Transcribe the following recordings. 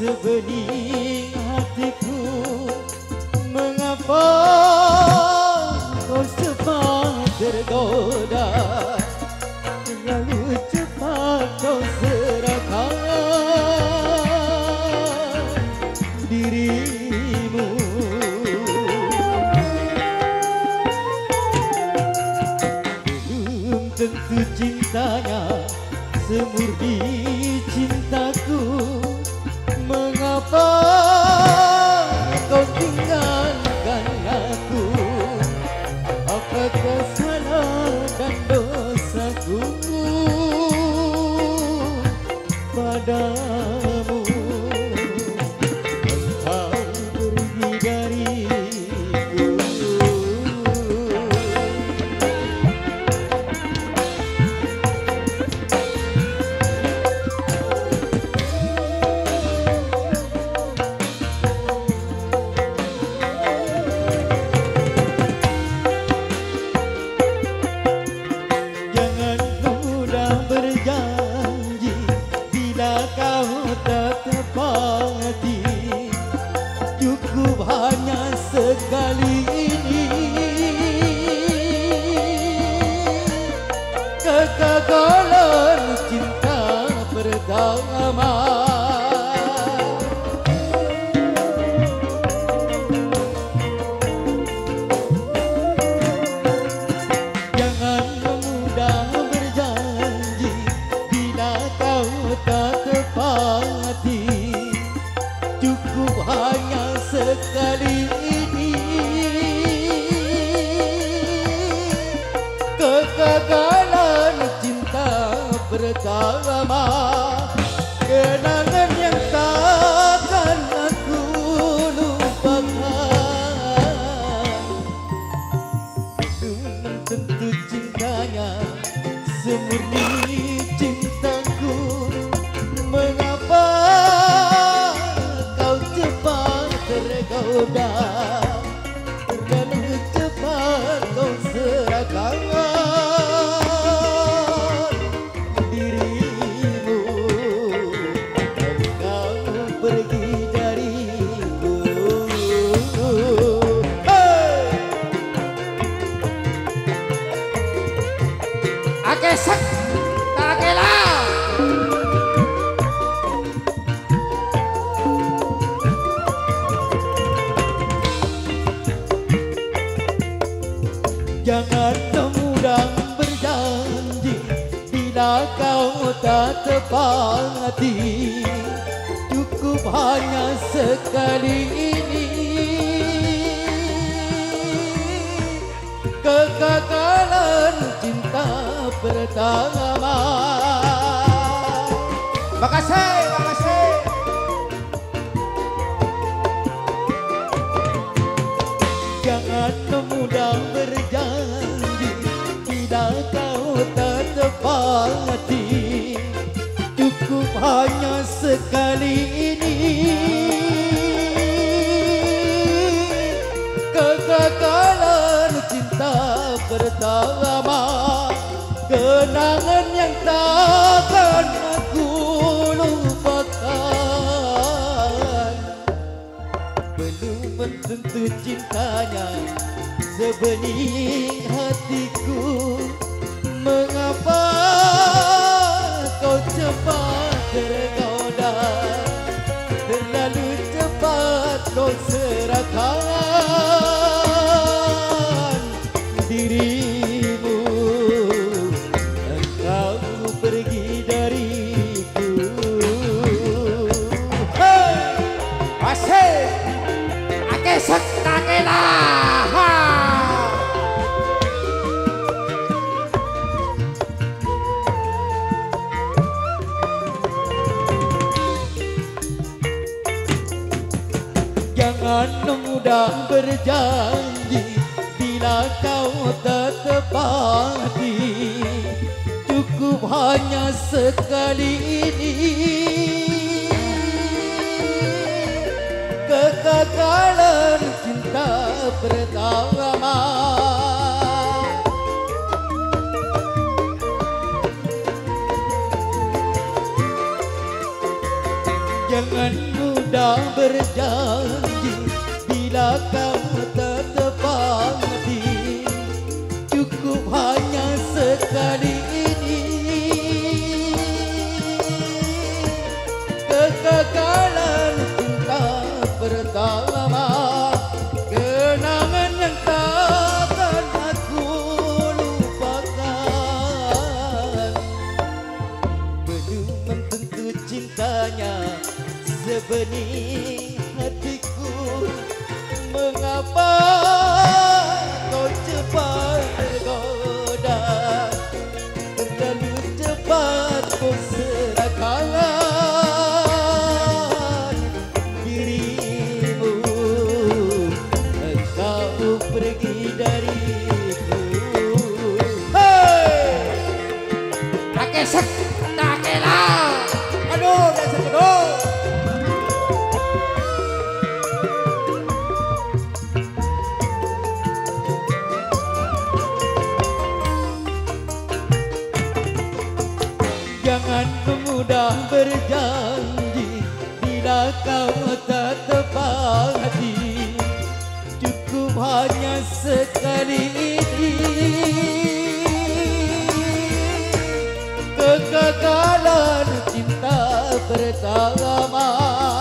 sebeni दा tepang Cukup hanya sekali ini. Kegagalan cinta pertama Makasih, makasih sekali ini. Kegagalan cinta pertama Kenangan yang takkan aku lupakan. Belum tentu cintanya sebening hatiku. Mengapa kau cepat dengan mudah berjanji Bila kau tertepati Cukup hanya sekali ini. Kekakalan cinta pertama. Jangan mudah berjanji. Jangan mudah berjanji Bila kau tak tepat hati. Cukup hanya sekali ini. Kegagalan cinta pertama Kegagalan cinta pertama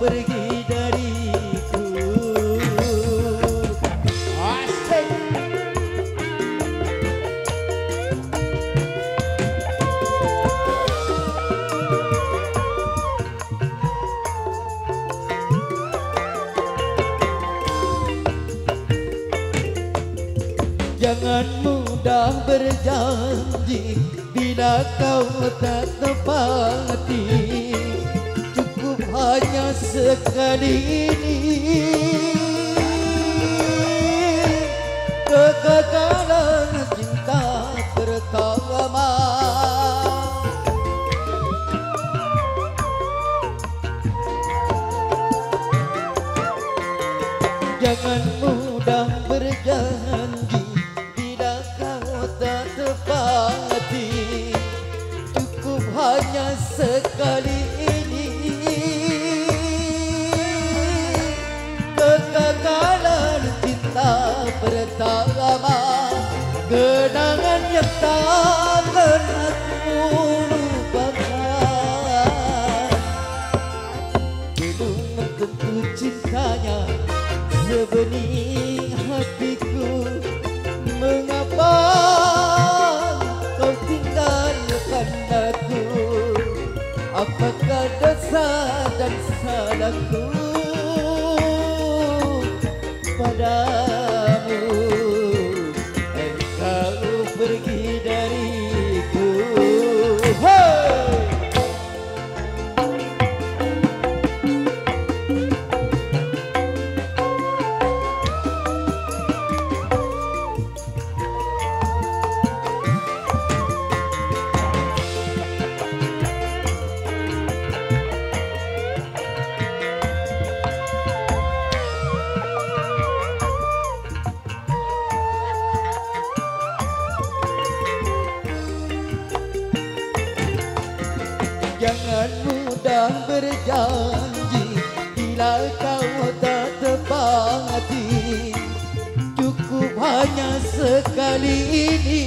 pergi dariku. Jangan mudah berjanji Bila kau tak tepati sekali ini. Kekekal Jangan mudah berjanji Bila kau tak tepati Cukup hanya sekali ini.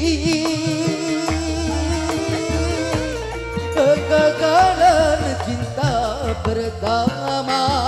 Kegagalan cinta pertama.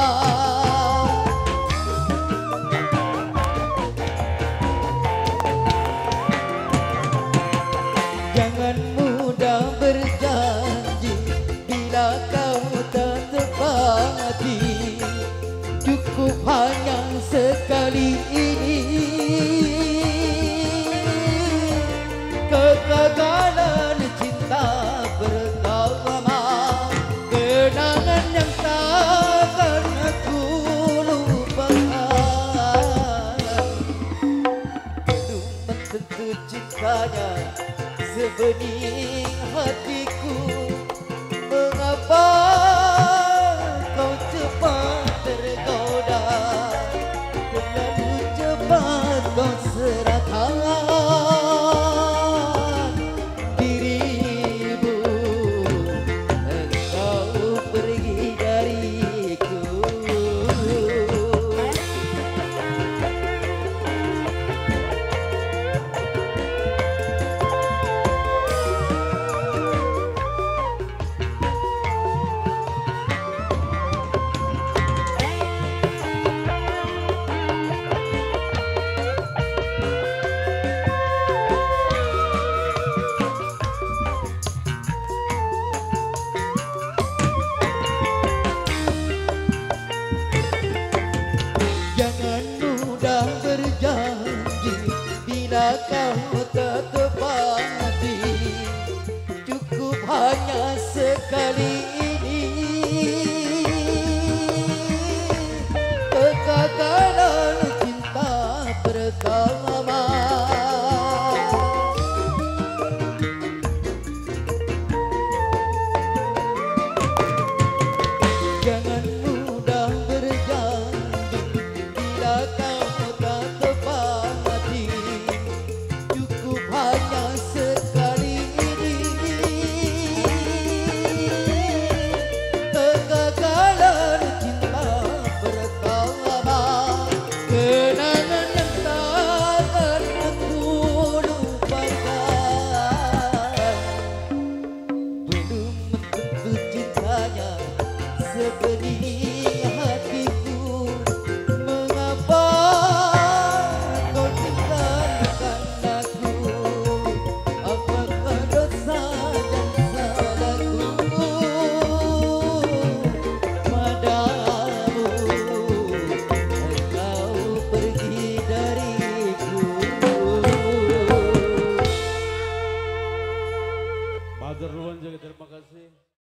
Sebening hanya